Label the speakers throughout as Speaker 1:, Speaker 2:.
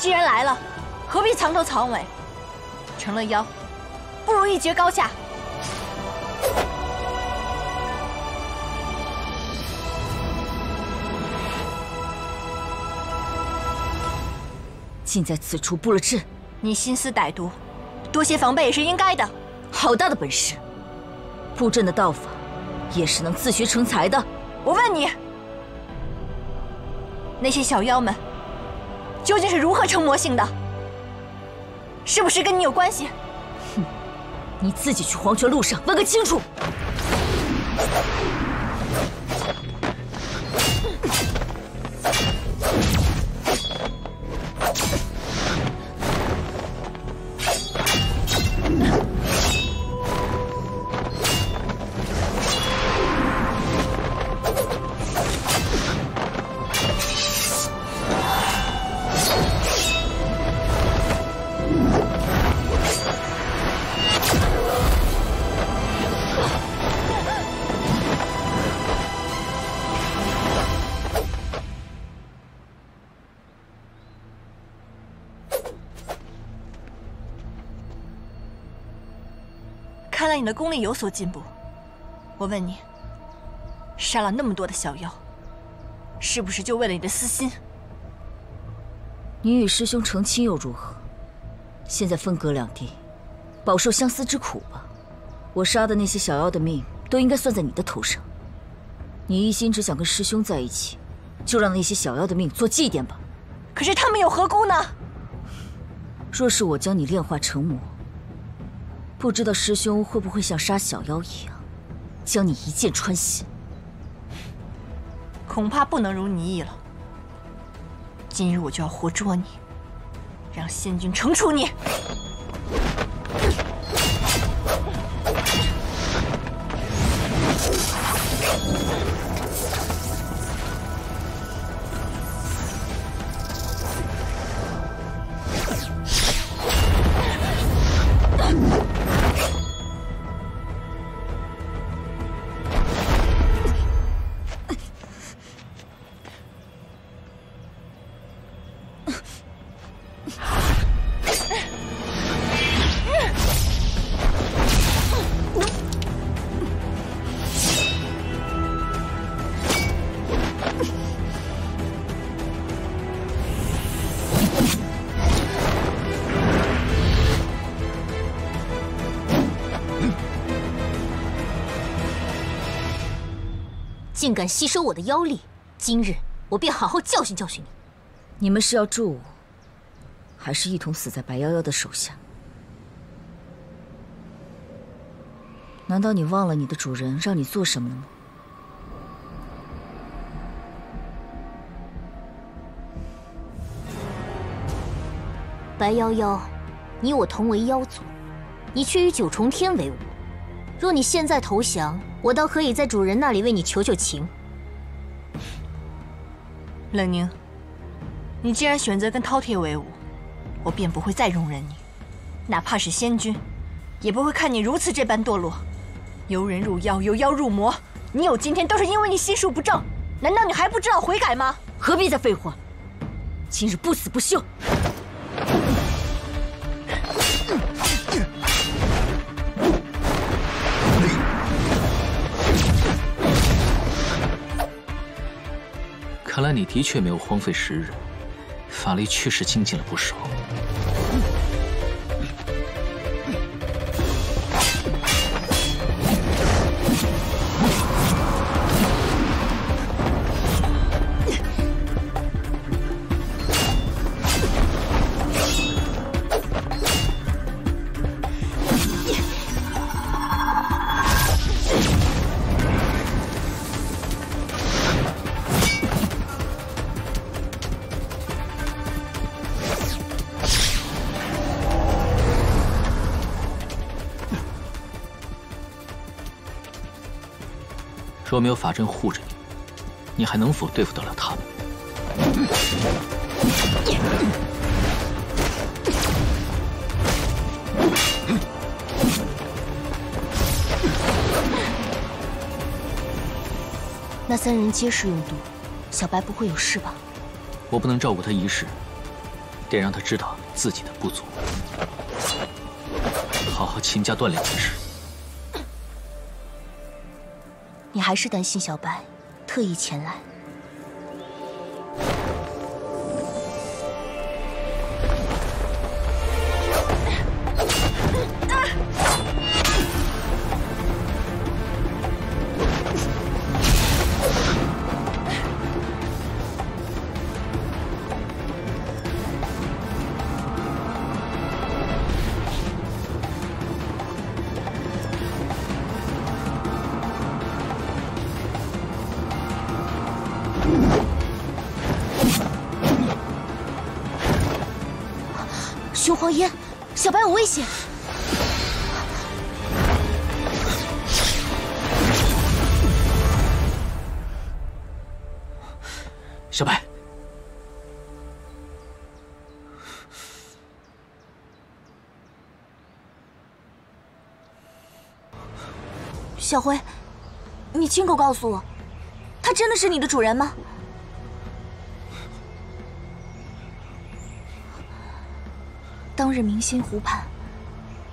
Speaker 1: 既然来了，何必藏头藏尾？成了妖，不如一决高下。
Speaker 2: 竟在此处布了阵，
Speaker 1: 你心思歹毒，多些防备也是应该的。
Speaker 2: 好大的本事！布阵的道法，也是能自学成才的。
Speaker 1: 我问你，那些小妖们究竟是如何成魔性的？是不是跟你有关系？
Speaker 2: 哼，你自己去黄泉路上问个清楚。
Speaker 1: 你的功力有所进步。我问你，杀了那么多的小妖，是不是就为了你的私心？
Speaker 2: 你与师兄成亲又如何？现在分隔两地，饱受相思之苦吧。我杀的那些小妖的命，都应该算在你的头上。你一心只想跟师兄在一起，就让那些小妖的命做祭奠吧。
Speaker 1: 可是他们有何辜呢？
Speaker 2: 若是我将你炼化成魔，不知道师兄会不会像杀小妖一样，将你一剑穿心？
Speaker 1: 恐怕不能如你意了。今日我就要活捉你，让仙君惩处你。
Speaker 3: 竟敢吸收我的妖力，今日我便好好教训教训你。
Speaker 2: 你们是要助我，还是一同死在白夭夭的手下？难道你忘了你的主人让你做什么了吗？
Speaker 3: 白夭夭，你我同为妖族，你却与九重天为伍。若你现在投降，我倒可以在主人那里为你求求情。
Speaker 1: 冷凝，你既然选择跟饕餮为伍，我便不会再容忍你。哪怕是仙君，也不会看你如此这般堕落，由人入妖，由妖入魔。你有今天，都是因为你心术不正。难道你还不知道悔改吗？
Speaker 2: 何必再废话？今日不死不休！
Speaker 4: 看来你的确没有荒废时日，法力确实精进了不少。若没有法阵护着你，你还能否对付得了他们？
Speaker 3: 那三人皆是用毒，小白不会有事吧？
Speaker 4: 我不能照顾他一世，得让他知道自己的不足，好好勤加锻炼才是。
Speaker 2: 还是担心小白，特意前来。黄烟，小白有危险！
Speaker 4: 小白，
Speaker 2: 小辉，你亲口告诉我，他真的是你的主人吗？当日明心湖畔，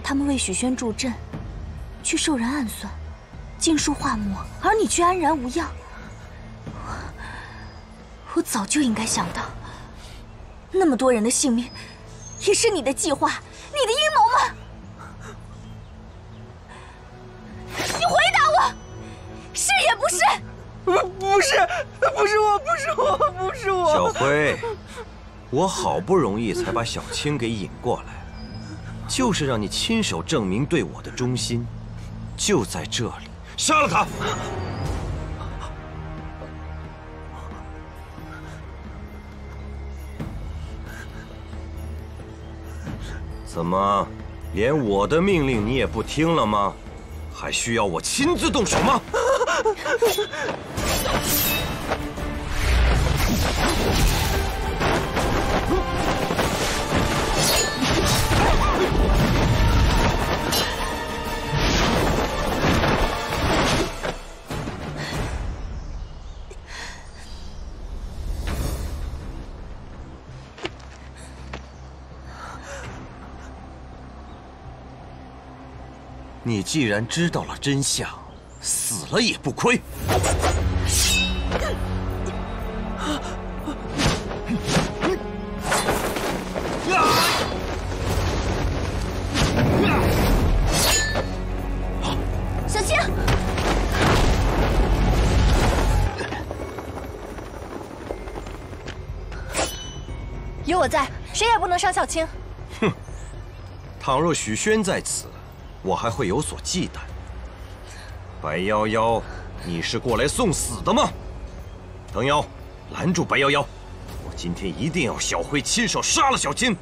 Speaker 2: 他们为许宣助阵，却受人暗算，尽数化魔，而你却安然无恙。我早就应该想到，那么多人的性命，也是你的计划，你的阴谋吗？你回答我，是也不是？
Speaker 5: 不，不是，不是我，不是我，不是我。
Speaker 6: 小辉。我好不容易才把小青给引过来，就是让你亲手证明对我的忠心。就在这里，杀了他！怎么，连我的命令你也不听了吗？还需要我亲自动手吗？你既然知道了真相，死了也不亏。
Speaker 2: 小青，
Speaker 1: 有我在，谁也不能伤小青。
Speaker 6: 哼，倘若许宣在此。我还会有所忌惮。白夭夭，你是过来送死的吗？藤妖，拦住白夭夭！我今天一定要小辉亲手杀了小青。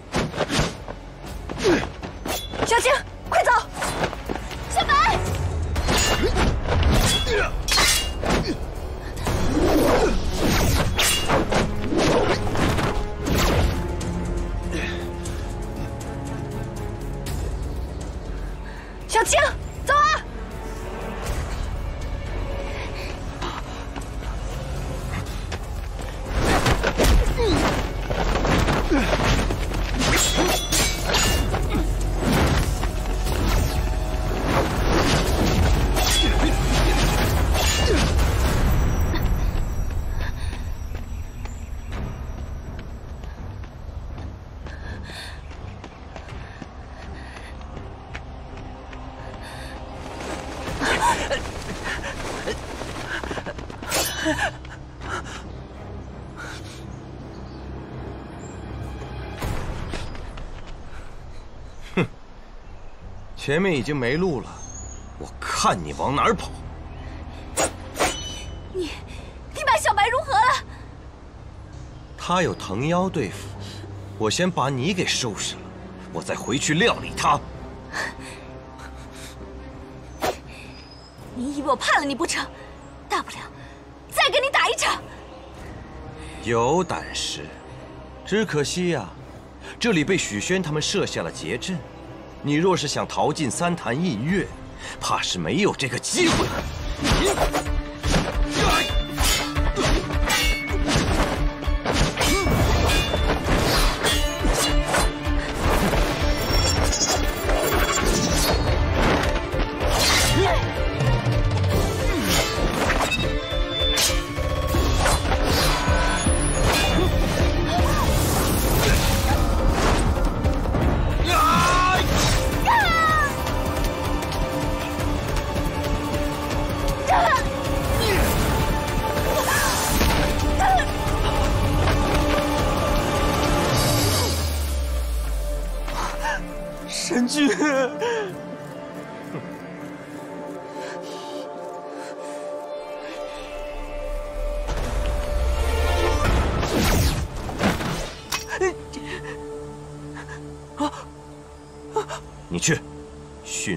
Speaker 6: 前面已经没路了，我看你往哪儿跑！
Speaker 2: 你，你把小白如何了？
Speaker 6: 他有藤妖对付，我先把你给收拾了，我再回去料理他。
Speaker 2: 你以为我怕了你不成？大不了再跟你打一场。
Speaker 6: 有胆识，只可惜呀，这里被许宣他们设下了结阵。你若是想逃进三潭印月，怕是没有这个机会了。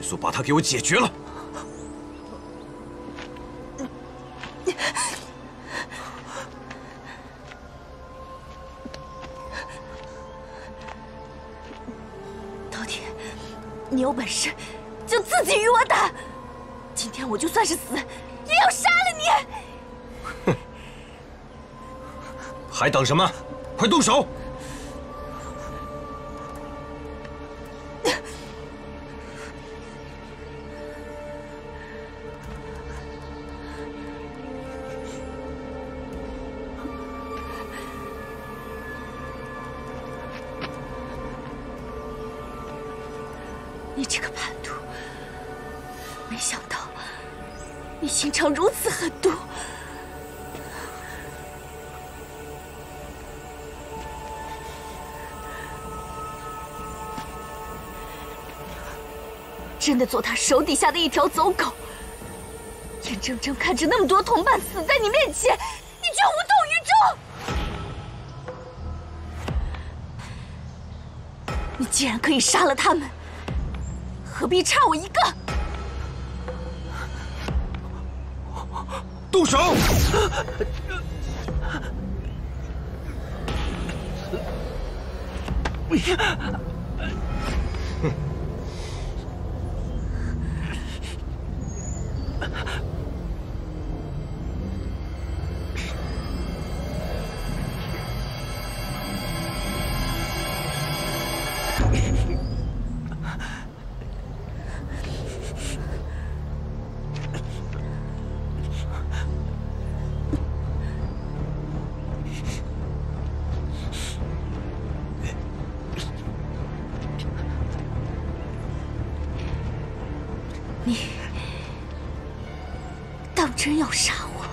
Speaker 6: 速把他给我解决了。
Speaker 2: 饕餮，你有本事就自己与我打！今天我就算是死，也要杀了
Speaker 6: 你！哼还等什么？
Speaker 2: 这个叛徒，没想到你心肠如此狠毒。真的做他手底下的一条走狗，眼睁睁看着那么多同伴死在你面前，你却无动于衷。你既然可以杀了他们，必差我一个？
Speaker 6: 动手！
Speaker 2: 真要杀我？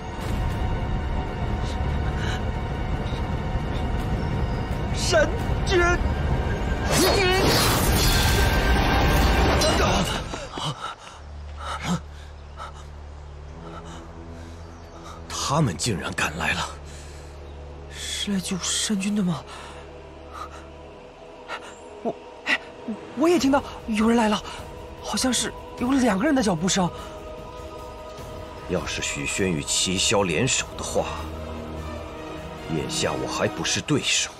Speaker 5: 神君！
Speaker 6: 他们竟然敢来了，
Speaker 5: 是来救山君的吗？我，哎，我也听到有人来了，好像是有两个人的脚步声。
Speaker 6: 要是许宣与齐萧联手的话，眼下我还不是对手。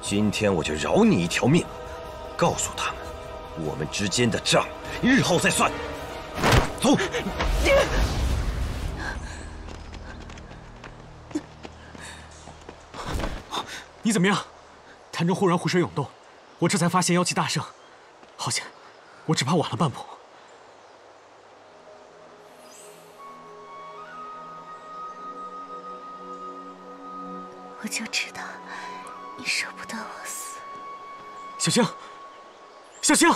Speaker 6: 今天我就饶你一条命，告诉他们，我们之间的账日后再算。走。
Speaker 7: 你怎么样？潭中忽然湖水涌动，我这才发现妖气大盛，好险！我只怕晚了半步。
Speaker 2: 就知道你舍不得我死。
Speaker 7: 小青，小青。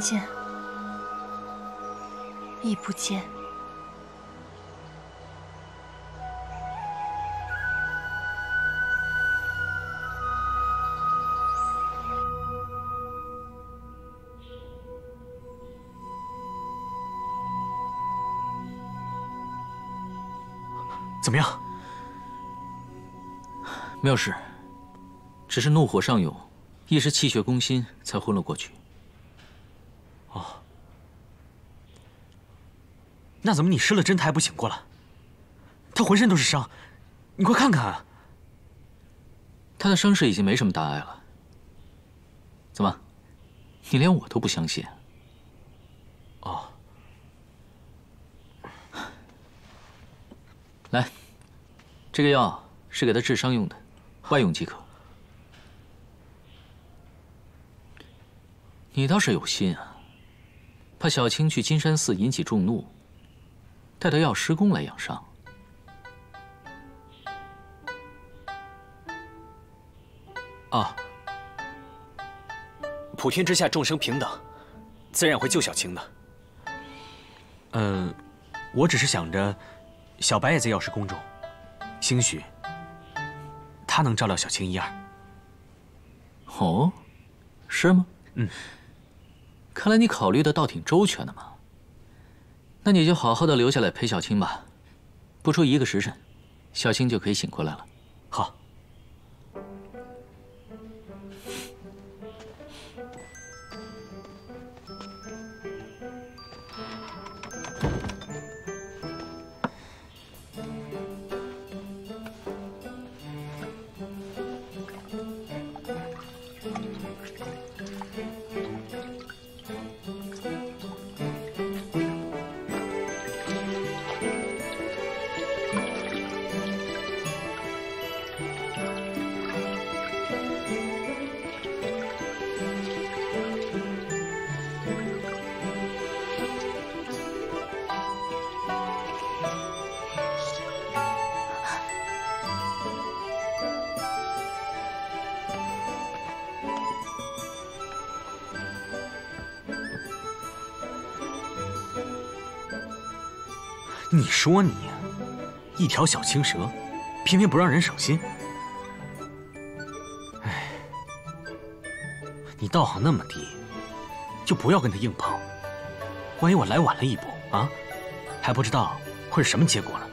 Speaker 1: 相见亦不见。
Speaker 7: 怎么样？
Speaker 4: 没有事，只是怒火上涌，一时气血攻心，才昏了过去。
Speaker 7: 那怎么你失了真他还不醒过来？他浑身都是伤，你快看看啊！
Speaker 4: 他的伤势已经没什么大碍了。怎么，你连我都不相信？
Speaker 7: 哦，
Speaker 4: 来，这个药是给他治伤用的，外用即可。你倒是有心啊！怕小青去金山寺引起众怒，带到药师宫来养伤。
Speaker 7: 啊，普天之下众生平等，自然会救小青的。呃，我只是想着，小白也在药师宫中，兴许他能照料小青一二。
Speaker 4: 哦，是吗？
Speaker 7: 嗯。
Speaker 4: 看来你考虑的倒挺周全的嘛。那你就好好的留下来陪小青吧，不出一个时辰，小青就可以醒过来了。
Speaker 7: 好。你说你，一条小青蛇，偏偏不让人省心。哎，你道行那么低，就不要跟他硬碰。万一我来晚了一步啊，还不知道会是什么结果呢。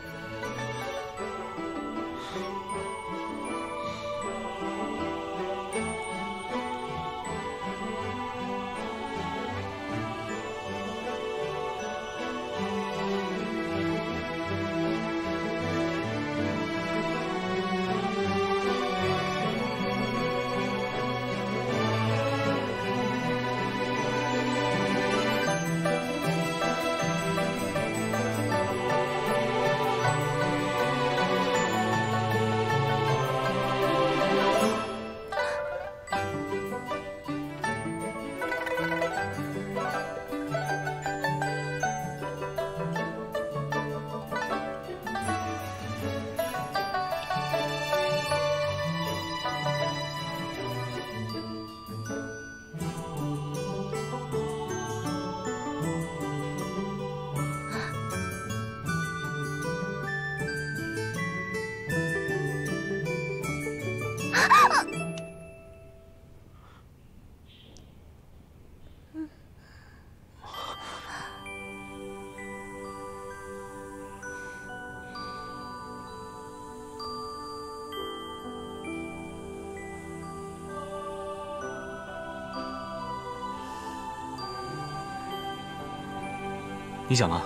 Speaker 7: 想啊？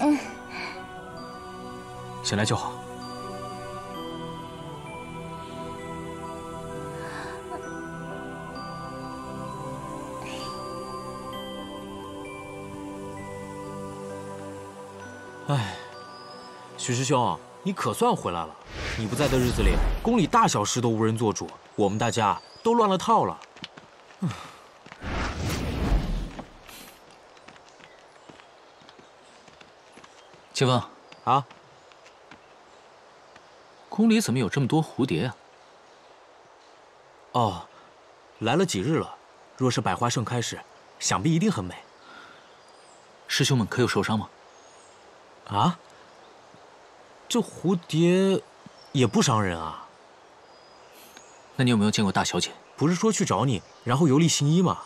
Speaker 2: 嗯。
Speaker 7: 醒来就好。哎，许师兄，你可算回来了。你不在的日子里，宫里大小事都无人做主，我们大家都乱了套了。
Speaker 4: 清风，
Speaker 7: 啊，
Speaker 4: 宫里怎么有这么多蝴蝶啊？
Speaker 7: 哦，来了几日了，若是百花盛开时，想必一定很美。
Speaker 4: 师兄们可有受伤吗？
Speaker 7: 啊，这蝴蝶也不伤人啊。
Speaker 4: 那你有没有见过大小姐？
Speaker 7: 不是说去找你，然后游历行医吗？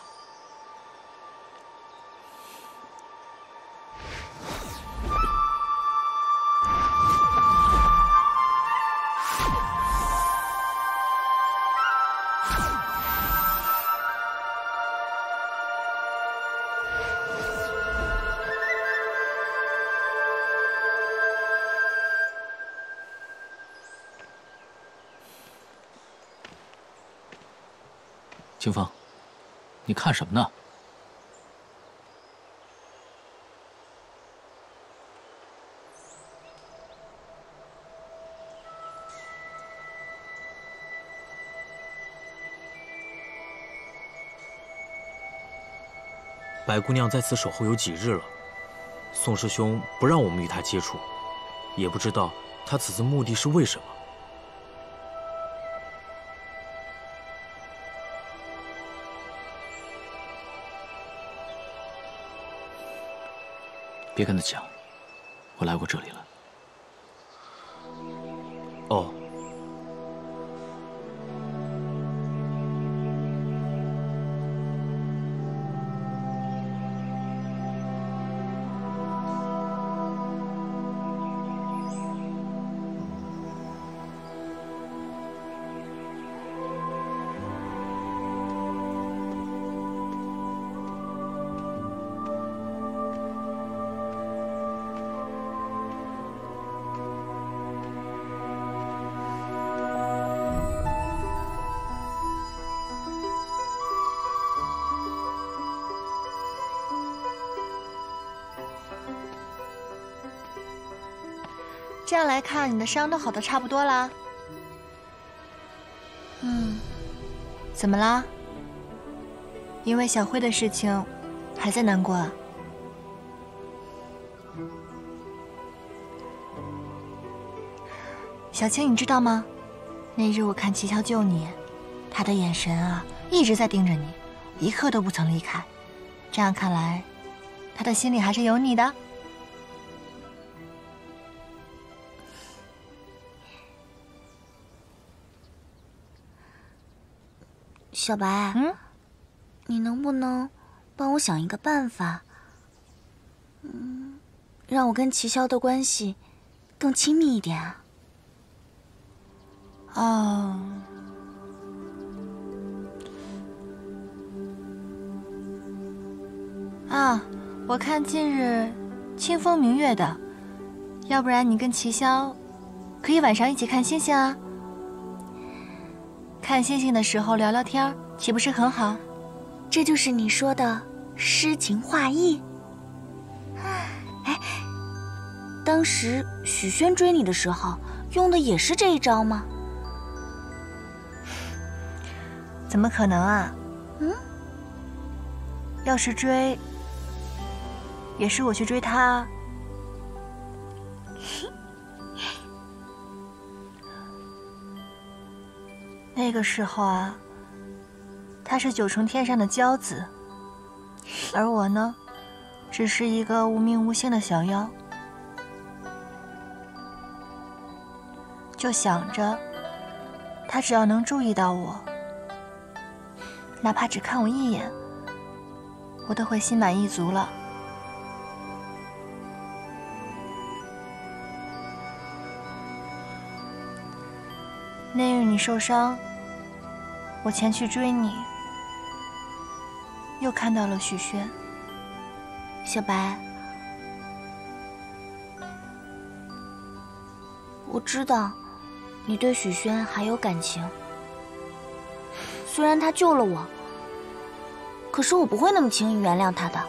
Speaker 4: 什么呢？
Speaker 7: 白姑娘在此守候有几日了，宋师兄不让我们与她接触，也不知道他此次目的是为什么。
Speaker 4: 别跟他讲，我来过这里了。
Speaker 7: 哦。
Speaker 1: 这样来看，你的伤都好的差不多啦。嗯，怎么啦？因为小辉的事情，还在难过啊？小青，你知道吗？那日我看齐乔救你，他的眼神啊，一直在盯着你，一刻都不曾离开。这样看来，他的心里还是有你的。
Speaker 2: 小白，
Speaker 1: 嗯，
Speaker 2: 你能不能帮我想一个办法？嗯，让我跟齐潇的关系更亲密一点啊？
Speaker 1: 哦，啊，我看近日清风明月的，要不然你跟齐潇可以晚上一起看星星啊？看星星的时候聊聊天，岂不是很好？
Speaker 2: 这就是你说的诗情画意。哎，当时许宣追你的时候，用的也是这一招吗？
Speaker 1: 怎么可能啊？
Speaker 2: 嗯，
Speaker 1: 要是追，也是我去追他。那个时候啊，他是九重天上的骄子，而我呢，只是一个无名无姓的小妖。就想着，他只要能注意到我，哪怕只看我一眼，我都会心满意足了。那日你受伤。我前去追你，又看到了许宣。
Speaker 2: 小白，我知道你对许宣还有感情。虽然他救了我，可是我不会那么轻易原谅他的。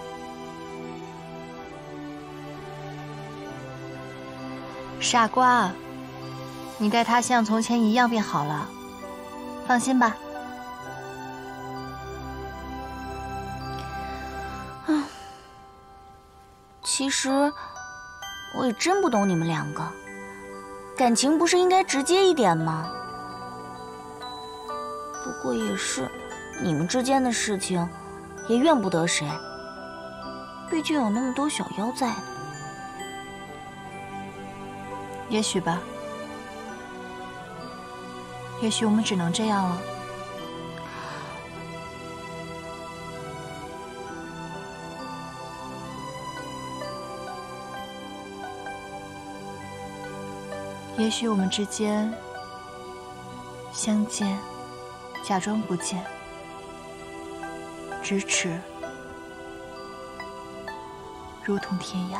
Speaker 1: 傻瓜，你待他像从前一样便好了。放心吧。
Speaker 2: 其实，我也真不懂你们两个，感情不是应该直接一点吗？不过也是，你们之间的事情，也怨不得谁。毕竟有那么多小妖在呢。
Speaker 1: 也许吧，也许我们只能这样了。也许我们之间相见，假装不见，咫尺如同天涯。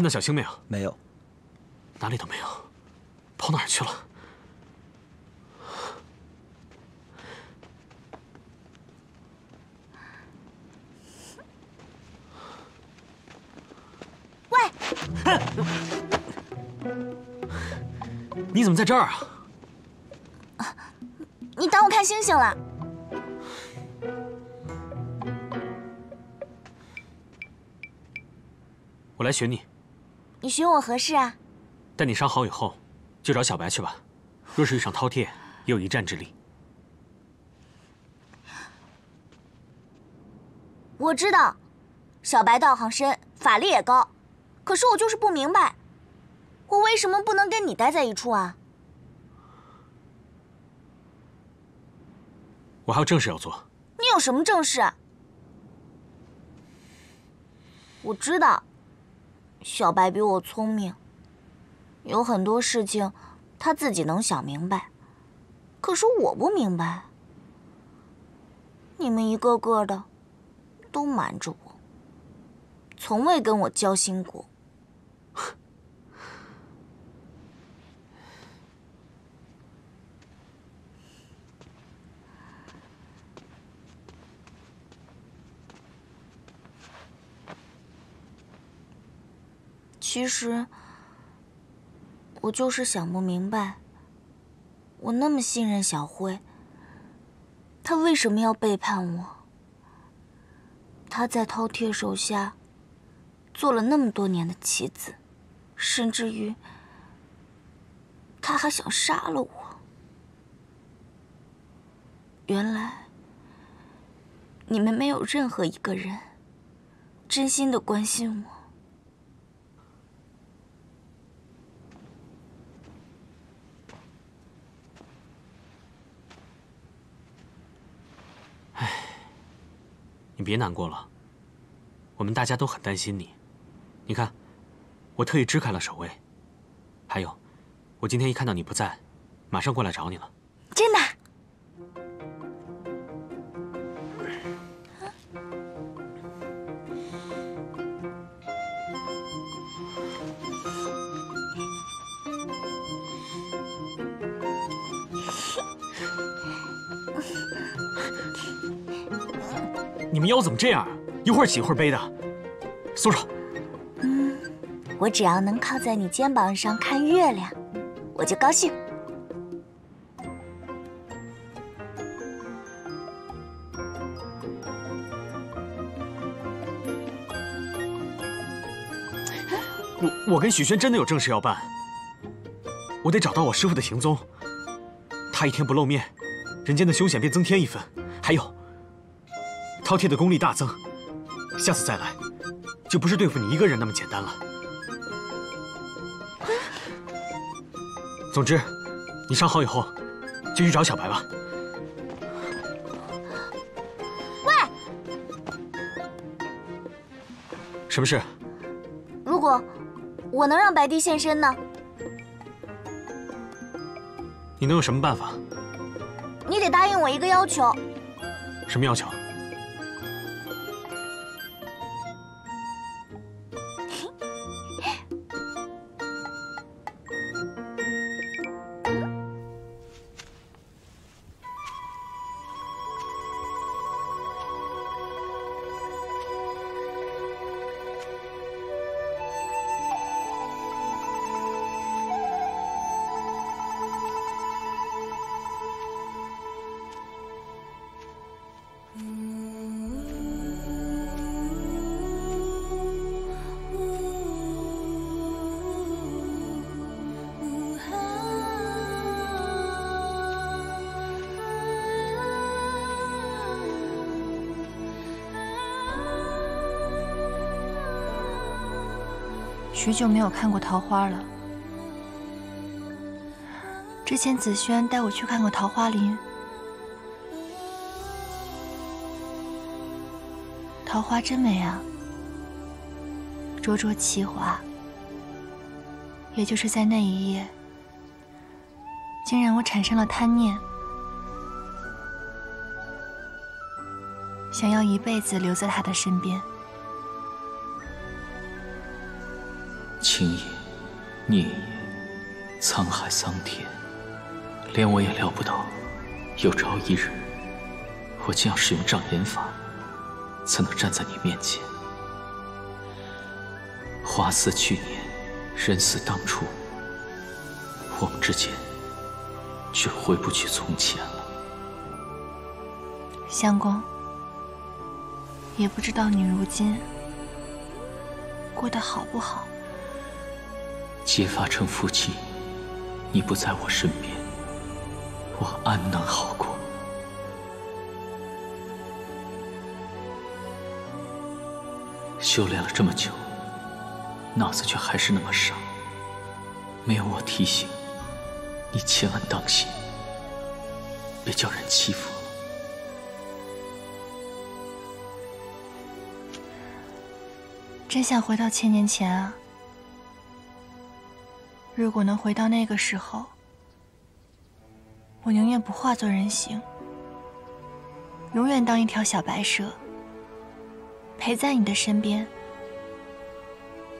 Speaker 7: 看到小青没有？
Speaker 5: 没有。
Speaker 7: 哪里都没有，跑哪儿去了？
Speaker 2: 喂！
Speaker 7: 你怎么在这儿啊？
Speaker 2: 你当我看星星了？
Speaker 7: 我来寻你。
Speaker 2: 你寻我何事啊？
Speaker 7: 待你伤好以后，就找小白去吧。若是遇上饕餮，也有一战之力。
Speaker 2: 我知道，小白道行深，法力也高，可是我就是不明白，我为什么不能跟你待在一处啊？
Speaker 7: 我还有正事要做。
Speaker 2: 你有什么正事？我知道，小白比我聪明，有很多事情他自己能想明白，可是我不明白。你们一个个的都瞒着我，从未跟我交心过。其实，我就是想不明白，我那么信任小辉，他为什么要背叛我？他在饕餮手下做了那么多年的棋子，甚至于他还想杀了我。原来，你们没有任何一个人真心的关心我。
Speaker 7: 你别难过了，我们大家都很担心你。你看，我特意支开了守卫。还有，我今天一看到你不在，马上过来找你了。
Speaker 2: 真的？
Speaker 7: 你们腰怎么这样？一会儿起一会儿背的，松手。
Speaker 2: 嗯，我只要能靠在你肩膀上看月亮，我就高兴。
Speaker 7: 我我跟许宣真的有正事要办，我得找到我师傅的行踪。他一天不露面，人间的凶险便增添一分。还有。饕餮的功力大增，下次再来，就不是对付你一个人那么简单了。总之，你伤好以后，就去找小白吧。
Speaker 2: 喂，
Speaker 7: 什么事？
Speaker 2: 如果我能让白帝现身呢？
Speaker 7: 你能有什么办法？
Speaker 2: 你得答应我一个要求。
Speaker 7: 什么要求？
Speaker 1: 许久没有看过桃花了。之前紫萱带我去看过桃花林，桃花真美啊，灼灼其华。也就是在那一夜，竟让我产生了贪念，想要一辈子留在他的身边。
Speaker 4: 情也，孽也，沧海桑田，连我也料不到，有朝一日，我将要使用障眼法，才能站在你面前。花似去年，人似当初，我们之间却回不去从前了。
Speaker 1: 相公，也不知道你如今过得好不好。
Speaker 4: 结发成夫妻，你不在我身边，我安能好过？修炼了这么久，脑子却还是那么傻。没有我提醒，你千万当心，别叫人欺负了。
Speaker 1: 真想回到千年前啊！如果能回到那个时候，我宁愿不化作人形，永远当一条小白蛇，陪在你的身边，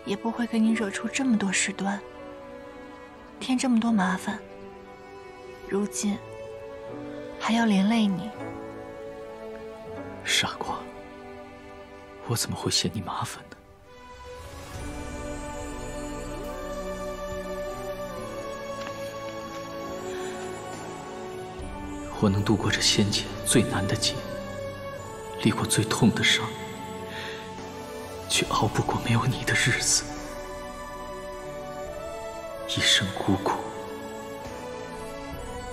Speaker 1: 也不会给你惹出这么多事端，添这么多麻烦。如今还要连累你，
Speaker 4: 傻瓜，我怎么会嫌你麻烦我能度过这仙界最难的劫，历过最痛的伤，却熬不过没有你的日子。一生孤苦，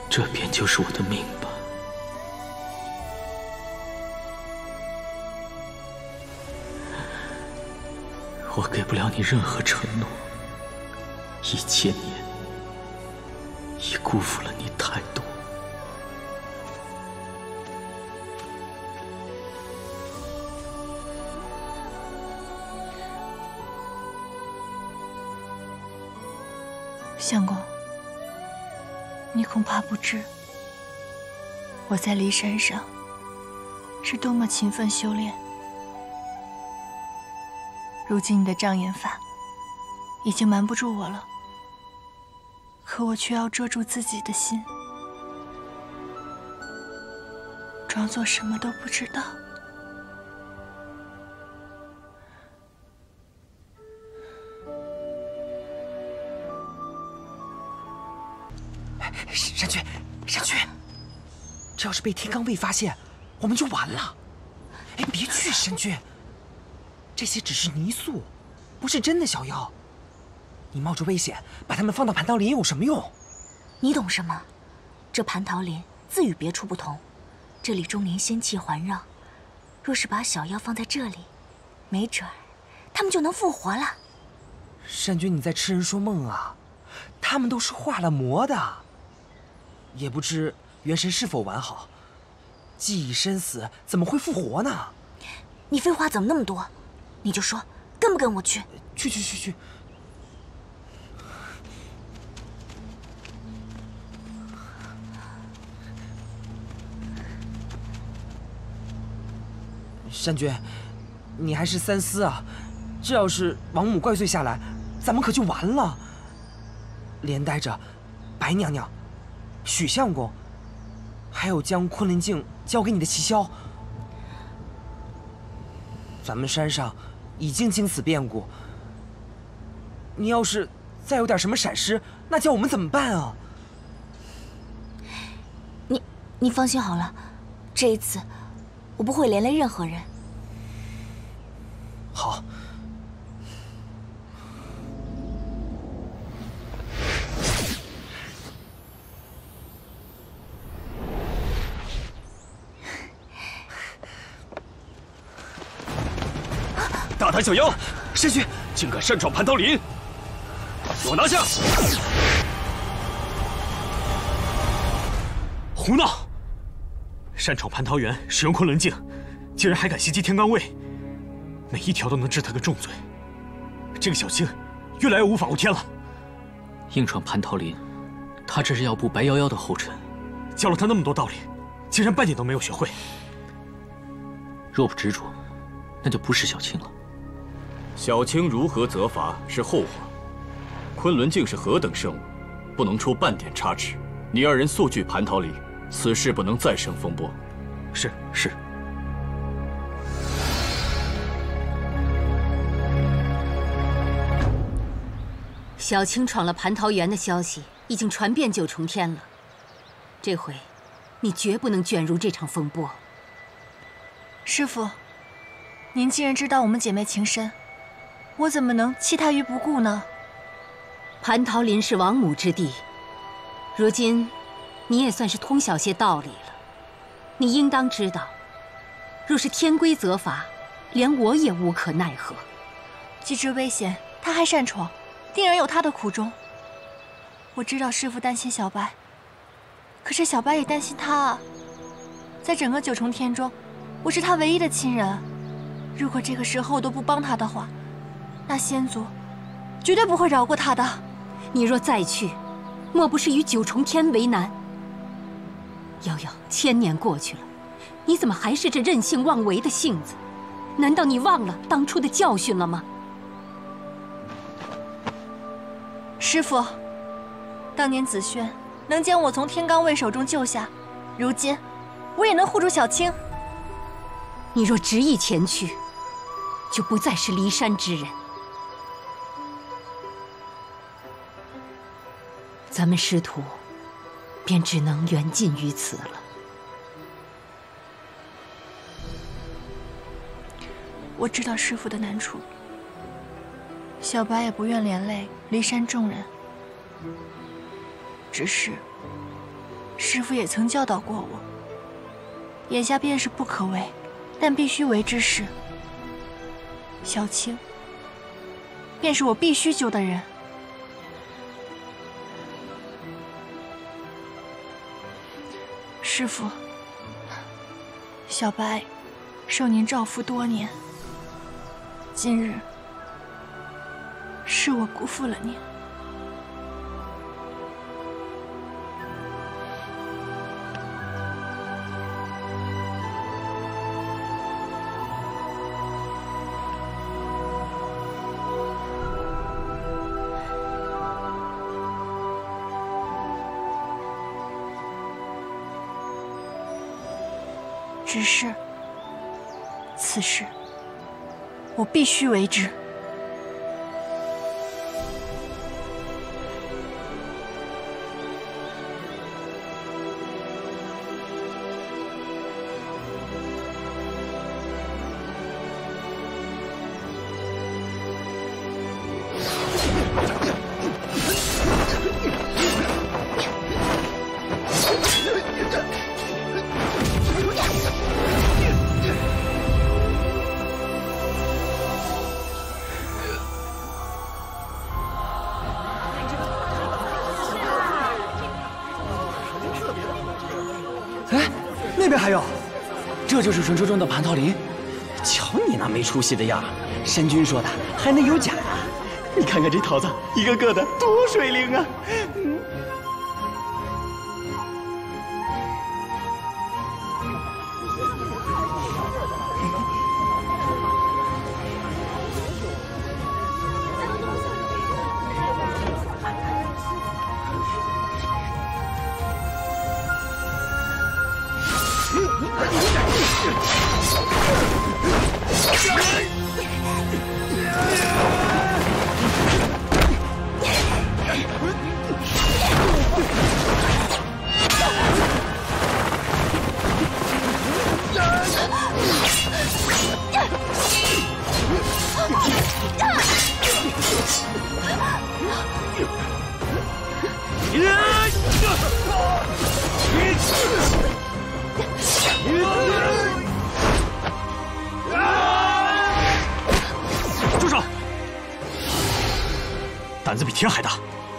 Speaker 4: 这便就是我的命吧。我给不了你任何承诺，一千年已辜负了你太多。
Speaker 1: 相公，你恐怕不知，我在骊山上是多么勤奋修炼。如今你的障眼法已经瞒不住我了，可我却要遮住自己的心，装作什么都不知道。
Speaker 5: 被天罡卫发现，我们就完了。哎，别去，神君，这些只是泥塑，不是真的小妖。你冒着危险把他们放到蟠桃林有什么用？
Speaker 2: 你懂什么？这蟠桃林自与别处不同，这里终年仙气环绕。若是把小妖放在这里，没准儿他们就能复活了。
Speaker 5: 善君，你在痴人说梦啊！他们都是化了魔的。也不知元神是否完好，既已身死，怎么会复活呢？
Speaker 2: 你废话怎么那么多？你就说，跟不跟我去？
Speaker 5: 去去去去！山君，你还是三思啊！这要是王母怪罪下来，咱们可就完了。连带着白娘娘。许相公，还有将昆仑镜交给你的齐霄，咱们山上已经经此变故，你要是再有点什么闪失，那叫我们怎么办啊？
Speaker 2: 你你放心好了，这一次我不会连累任何人。
Speaker 5: 好。
Speaker 8: 白小妖，
Speaker 5: 山君
Speaker 8: 竟敢擅闯蟠桃林！给我拿下！
Speaker 7: 胡闹！擅闯蟠桃园，使用昆仑镜，竟然还敢袭击天罡卫，每一条都能治他个重罪。这个小青，越来越无法无天了。
Speaker 4: 硬闯蟠桃林，他这是要步白夭夭的后尘。
Speaker 7: 教了他那么多道理，竟然半点都没有学会。
Speaker 4: 若不执着，那就不是小青了。
Speaker 8: 小青如何责罚是后话，
Speaker 4: 昆仑镜是何等圣物，不能出半点差池。你二人速去蟠桃离，此事不能再生风波。
Speaker 7: 是是。
Speaker 9: 小青闯了蟠桃园的消息已经传遍九重天了，这回，你绝不能卷入这场风波。
Speaker 1: 师傅，您既然知道我们姐妹情深，我怎么能弃他于不顾呢？
Speaker 9: 蟠桃林是王母之地，如今，你也算是通晓些道理了。你应当知道，若是天规责罚，连我也无可奈何。
Speaker 1: 既知危险，他还擅闯。定然有他的苦衷。我知道师傅担心小白，可是小白也担心他啊。在整个九重天中，我是他唯一的亲人。如果这个时候我都不帮他的话，那仙族绝对不会饶过他的。
Speaker 9: 你若再去，莫不是与九重天为难？瑶瑶，千年过去了，你怎么还是这任性妄为的性子？难道你忘了当初的教训了吗？
Speaker 1: 师傅，当年紫萱能将我从天罡卫手中救下，如今我也能护住小青。
Speaker 9: 你若执意前去，就不再是骊山之人。咱们师徒便只能缘尽于此了。
Speaker 1: 我知道师傅的难处。小白也不愿连累骊山众人，只是师傅也曾教导过我，眼下便是不可为，但必须为之事。小青便是我必须救的人。师傅，小白受您照拂多年，今日。是我辜负了您，只是此事我必须为之。
Speaker 5: 就是传说中的蟠桃林，瞧你那没出息的样山君说的还能有假啊？你看看这桃子，一个个的多水灵啊！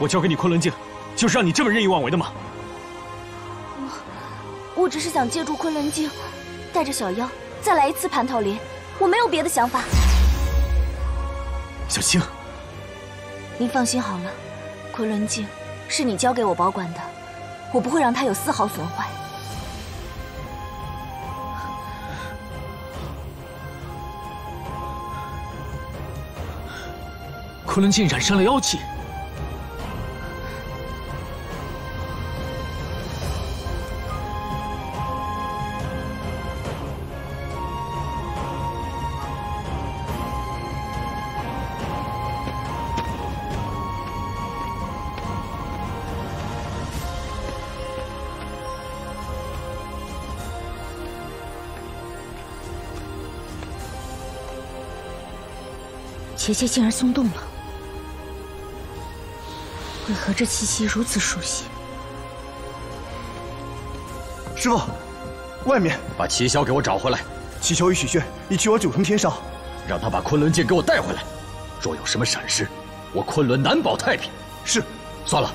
Speaker 7: 我交给你昆仑镜，就是让你这么任意妄为的吗？
Speaker 2: 我我只是想借助昆仑镜，带着小妖再来一次蟠桃林，我没有别的想法。
Speaker 7: 小青，
Speaker 2: 您放心好了，昆仑镜是你交给我保管的，我不会让它有丝毫损坏。
Speaker 7: 昆仑镜染上了妖气，
Speaker 10: 结界竟然松动了，为何这气息如此熟悉？
Speaker 11: 师傅，外面
Speaker 4: 把齐霄给我找回来。
Speaker 11: 齐萧与许宣你去往九重天上，
Speaker 4: 让他把昆仑剑给我带回来。若有什么闪失，我昆仑难保太平。
Speaker 11: 是，
Speaker 4: 算了，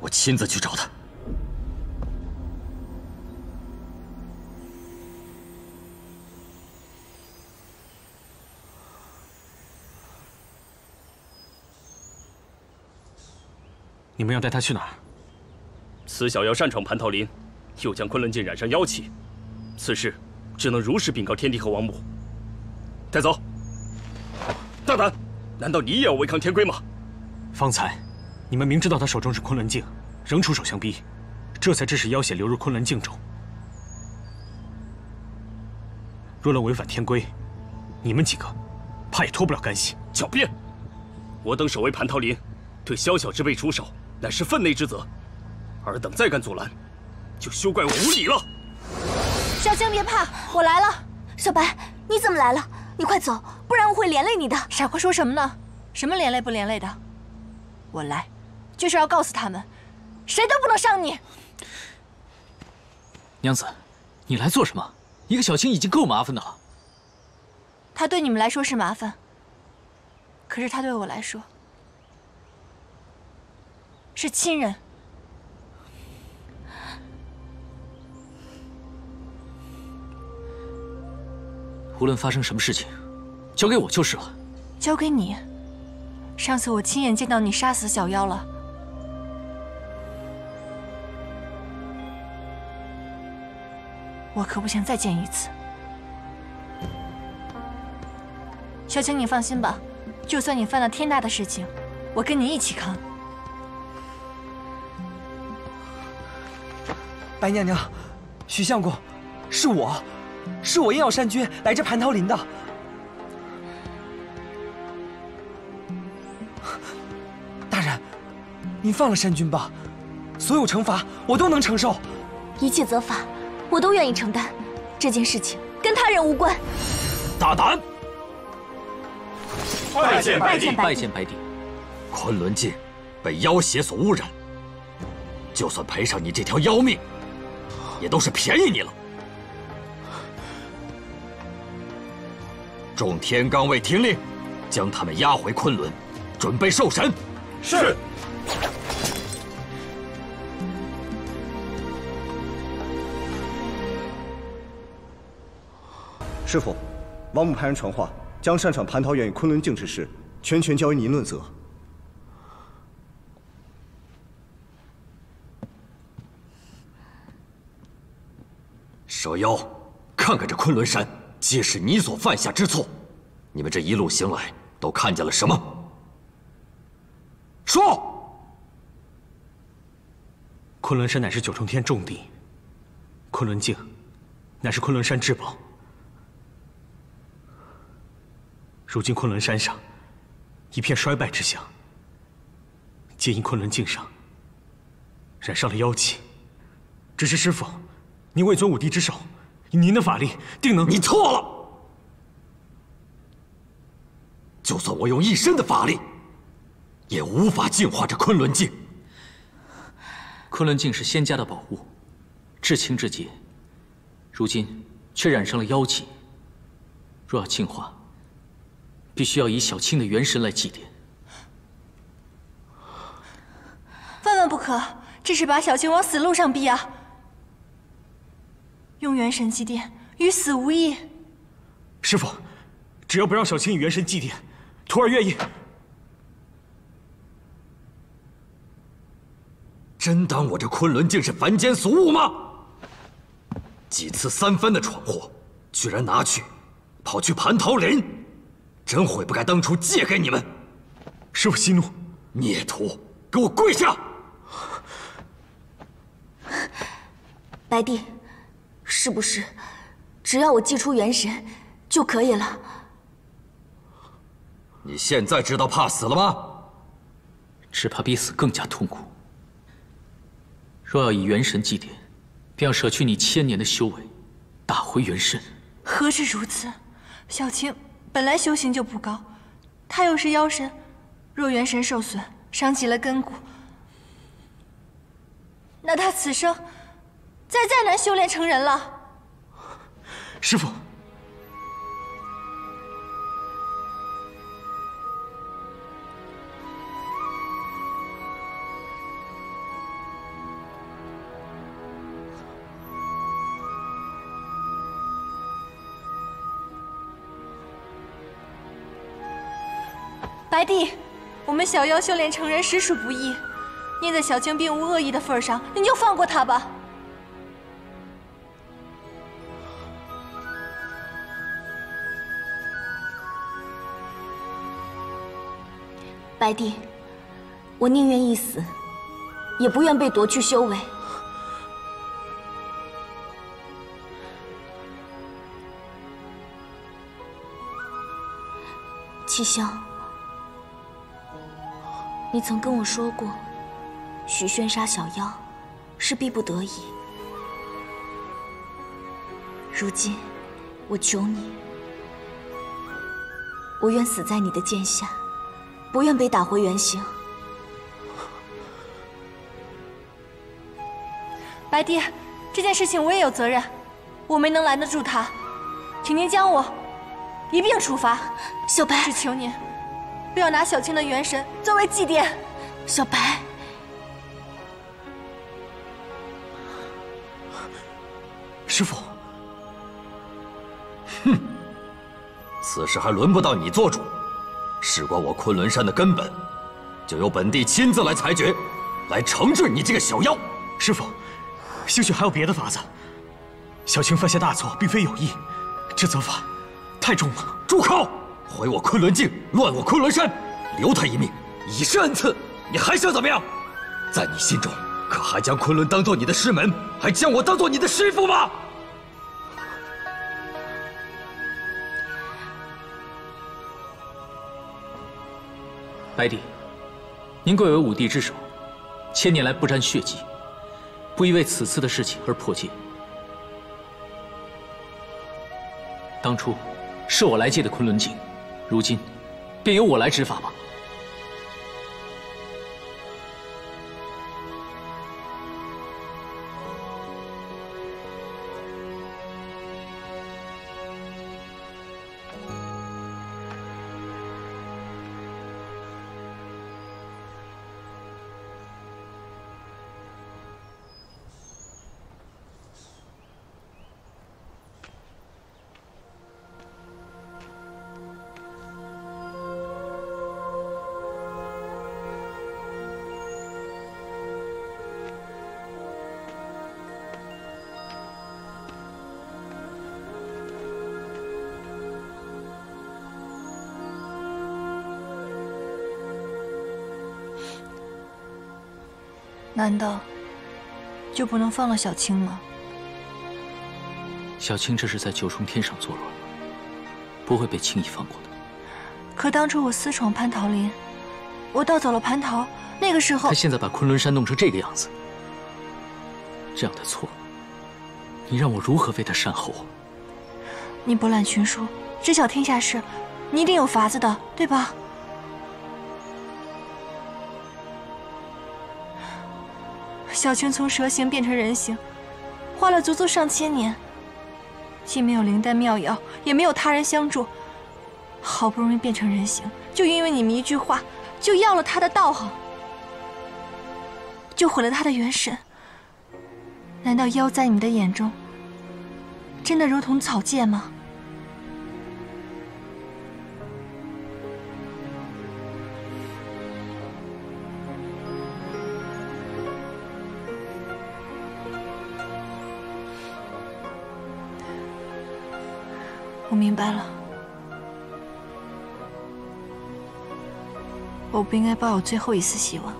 Speaker 4: 我亲自去找他。
Speaker 7: 你们要带他去哪儿？
Speaker 8: 此小妖擅闯蟠桃林，又将昆仑镜染上妖气，此事只能如实禀告天帝和王母。带走！大胆！难道你也要违抗天规吗？
Speaker 7: 方才，你们明知道他手中是昆仑镜，仍出手相逼，这才致使妖血流入昆仑镜中。若论违反天规，你们几个怕也脱不了干系。
Speaker 8: 狡辩！我等守卫蟠桃林，对宵小之辈出手。乃是分内之责，尔等再敢阻拦，就休怪我无礼了。
Speaker 1: 小青别怕，我来了。
Speaker 2: 小白，你怎么来了？你快走，不然我会连累你的。
Speaker 1: 傻瓜说什么呢？什么连累不连累的？我来，就是要告诉他们，谁都不能伤你。
Speaker 4: 娘子，你来做什么？一个小青已经够麻烦的了。
Speaker 1: 他对你们来说是麻烦，可是他对我来说。是亲人。
Speaker 4: 无论发生什么事情，交给我就是了。
Speaker 1: 交给你？上次我亲眼见到你杀死小妖了，我可不想再见一次。小青，你放心吧，就算你犯了天大的事情，我跟你一起扛。
Speaker 5: 白娘娘，许相公，是我，是我硬要山君来这蟠桃林的。大人，您放了山君吧，所有惩罚我都能承受。
Speaker 2: 一切责罚，我都愿意承担。这件事情跟他人无关。
Speaker 4: 大胆！
Speaker 8: 拜见白帝，
Speaker 4: 拜见白帝。昆仑镜被妖邪所污染，就算赔上你这条妖命。也都是便宜你了。众天罡卫听令，将他们押回昆仑，准备受审。
Speaker 8: 是。
Speaker 11: 师傅，王母派人传话，将擅闯蟠桃园与昆仑镜之事，全权交由您论责。
Speaker 4: 蛇妖，看看这昆仑山，皆是你所犯下之错。你们这一路行来，都看见了什么？说！
Speaker 7: 昆仑山乃是九重天重地，昆仑镜乃是昆仑山至宝。如今昆仑山上一片衰败之象，皆因昆仑镜上染上了妖气。只是师傅。您位尊武帝之首，以您的法力，定能……
Speaker 4: 你错了！就算我用一身的法力，也无法净化这昆仑镜。昆仑镜是仙家的宝物，至清至洁，如今却染上了妖气。若要净化，必须要以小青的元神来祭奠。
Speaker 1: 万万不可！这是把小青往死路上逼啊！用元神祭奠，与死无异。
Speaker 7: 师傅，只要不让小青以元神祭奠，徒儿愿意。
Speaker 4: 真当我这昆仑镜是凡间俗物吗？几次三番的闯祸，居然拿去，跑去蟠桃林，真悔不该当初借给你们。
Speaker 7: 师傅息怒，
Speaker 4: 孽徒，给我跪下！
Speaker 2: 白帝。是不是，只要我祭出元神就可以了？
Speaker 4: 你现在知道怕死了吗？只怕比死更加痛苦。若要以元神祭奠，便要舍去你千年的修为，打回元神。
Speaker 1: 何止如此，小青本来修行就不高，她又是妖神，若元神受损，伤及了根骨，那她此生再再难修炼成人了。
Speaker 7: 师傅。
Speaker 1: 白帝，我们小妖修炼成人实属不易，念在小青并无恶意的份上，您就放过他吧。
Speaker 2: 白帝，我宁愿一死，也不愿被夺去修为。七霄。你曾跟我说过，许宣杀小妖是逼不得已。如今，我求你，我愿死在你的剑下，不愿被打回原形。
Speaker 1: 白帝，这件事情我也有责任，我没能拦得住他，请您将我一并处罚。
Speaker 2: 小白，
Speaker 1: 只求您。不要拿小青的元神作为祭奠，
Speaker 2: 小白。
Speaker 7: 师傅，
Speaker 6: 哼，此事还轮不到你做主，事关我昆仑山的根本，就由本帝亲自来裁决，来惩治你这个小妖。
Speaker 7: 师傅，兴许还有别的法子。小青犯下大错，并非有意，这责罚太重了。
Speaker 6: 住口！毁我昆仑镜，乱我昆仑山，留他一命，以示恩赐。你还想怎么样？在你心中，可还将昆仑当做你的师门，还将我当做你的师傅吗？
Speaker 4: 白帝，您贵为五帝之首，千年来不沾血迹，不宜为此次的事情而破戒。当初是我来借的昆仑镜。如今，便由我来执法吧。
Speaker 1: 难道就不能放了小青吗？
Speaker 4: 小青这是在九重天上作乱，不会被轻易放过的。
Speaker 1: 可当初我私闯蟠桃林，我盗走了蟠桃，那个时候……
Speaker 4: 他现在把昆仑山弄成这个样子，这样的错，你让我如何为他善后？
Speaker 1: 你博览群书，知晓天下事，你一定有法子的，对吧？小青从蛇形变成人形，花了足足上千年，既没有灵丹妙药，也没有他人相助，好不容易变成人形，就因为你们一句话，就要了他的道行，就毁了他的元神。难道妖在你们的眼中，真的如同草芥吗？明白了，我不应该抱有最后一丝希望，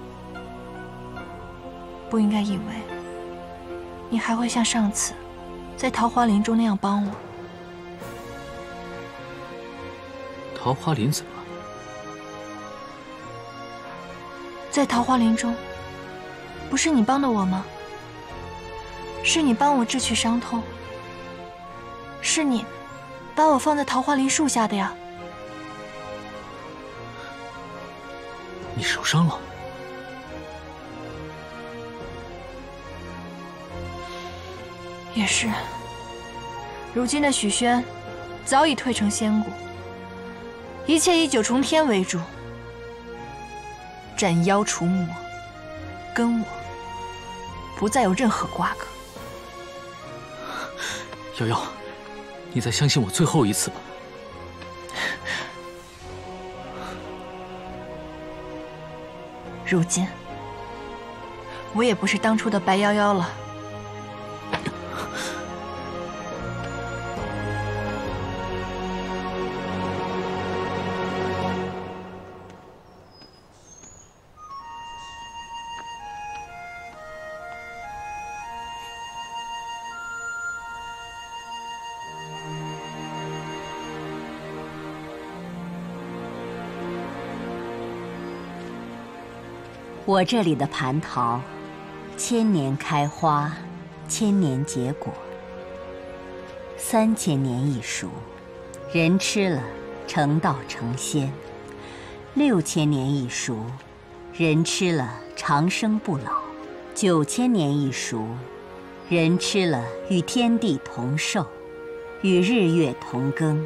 Speaker 1: 不应该以为你还会像上次在桃花林中那样帮我。
Speaker 4: 桃花林怎么了？
Speaker 1: 在桃花林中，不是你帮的我吗？是你帮我治去伤痛，是你。把我放在桃花林树下的呀。
Speaker 4: 你受伤了。
Speaker 1: 也是。如今的许宣早已退成仙骨一切以九重天为主斩妖除魔跟我不再有任何瓜葛。
Speaker 4: 瑶瑶你再相信我最后一次吧。
Speaker 1: 如今，我也不是当初的白夭夭了。
Speaker 9: 我这里的蟠桃，千年开花，千年结果，三千年一熟，人吃了成道成仙；六千年一熟，人吃了长生不老；九千年一熟，人吃了与天地同寿，与日月同庚。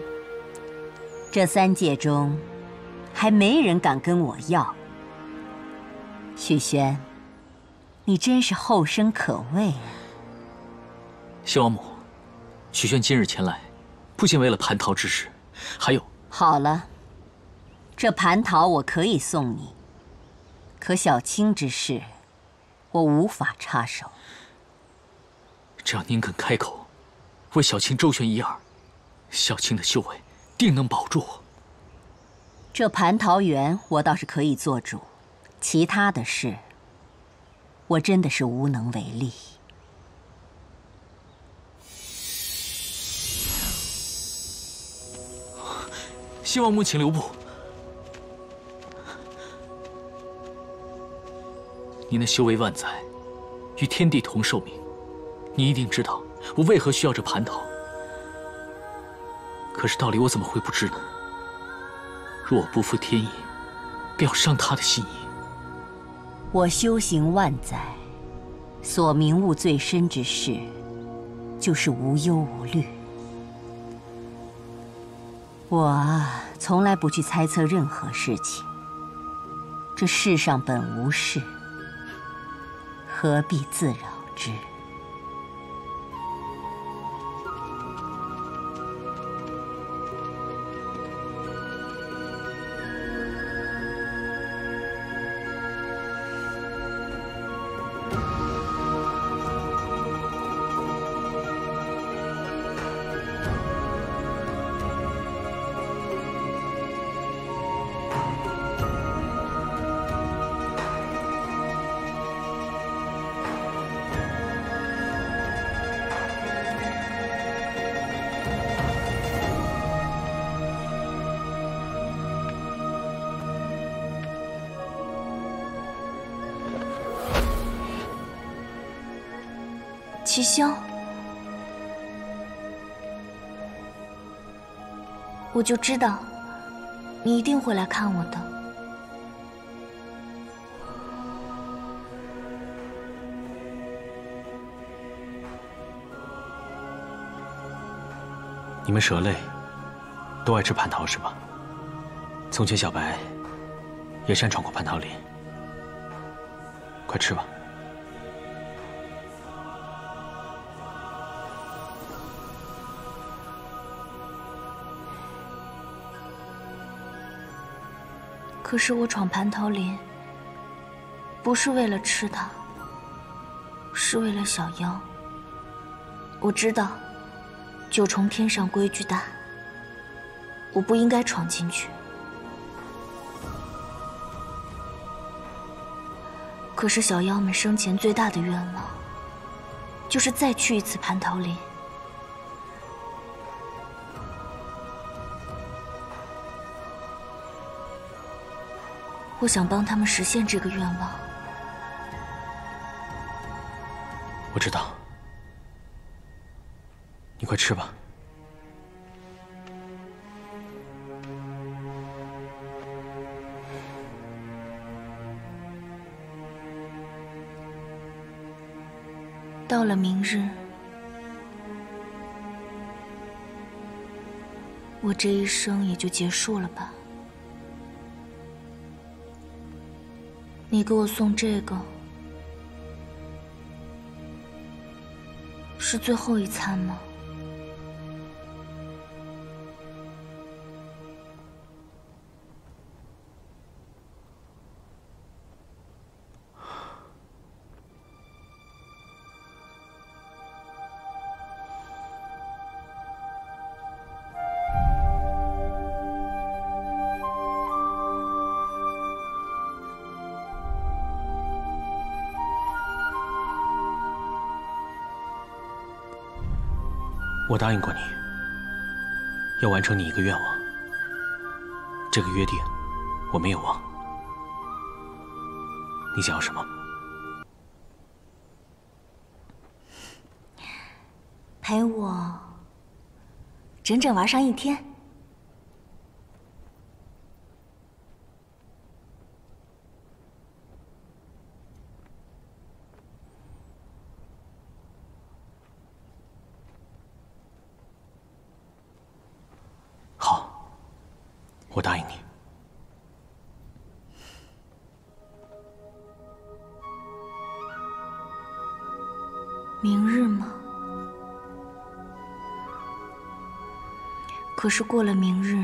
Speaker 9: 这三界中，还没人敢跟我要。许玄，你真是后生可畏啊！
Speaker 4: 谢王母，许宣今日前来，不仅为了蟠桃之事，还有……
Speaker 9: 好了，这蟠桃我可以送你，可小青之事，我无法插手。
Speaker 4: 只要您肯开口，为小青周旋一二，小青的修为定能保住。
Speaker 9: 这蟠桃园，我倒是可以做主。其他的事，我真的是无能为力。
Speaker 4: 希望母请留步。您的修为万载，与天地同寿命，你一定知道我为何需要这蟠桃。可是道理我怎么会不知呢？若我不负天意，便要伤他的心意。
Speaker 9: 我修行万载，所明悟最深之事，就是无忧无虑。我啊，从来不去猜测任何事情。这世上本无事，何必自扰之？
Speaker 2: 齐萧，我就知道你一定会来看我的。
Speaker 7: 你们蛇类都爱吃蟠桃是吧？从前小白也擅闯过蟠桃林，快吃吧。
Speaker 2: 可是我闯蟠桃林，不是为了吃它，是为了小妖。我知道九重天上规矩大，我不应该闯进去。可是小妖们生前最大的愿望，就是再去一次蟠桃林。我想帮他们实现这个愿望。
Speaker 7: 我知道。你快吃吧。
Speaker 2: 到了明日我这一生也就结束了吧。你给我送这个，是最后一餐吗？
Speaker 7: 答应过你，要完成你一个愿望。这个约定，我没有忘。你想要什么？
Speaker 2: 陪我整整玩上一天。可是过了明日，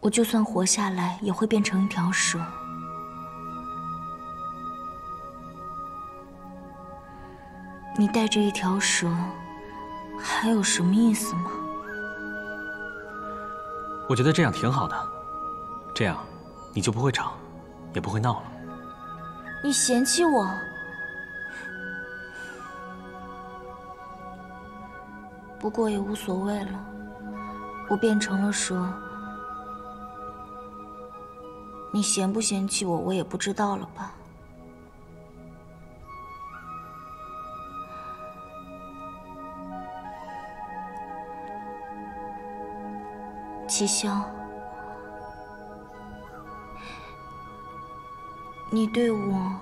Speaker 2: 我就算活下来，也会变成一条蛇。你带着一条蛇，还有什么意思吗？
Speaker 7: 我觉得这样挺好的，这样你就不会吵，也不会闹了。
Speaker 2: 你嫌弃我？不过也无所谓了，我变成了蛇，你嫌不嫌弃我，我也不知道了吧。齐萧，你对我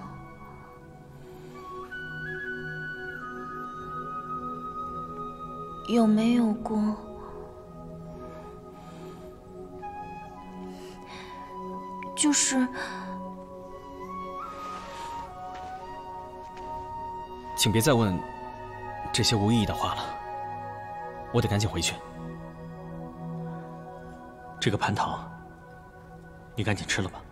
Speaker 2: 有没有过是
Speaker 7: 请别再问这些无意义的话了，我得赶紧回去。这个蟠桃，你赶紧吃了吧。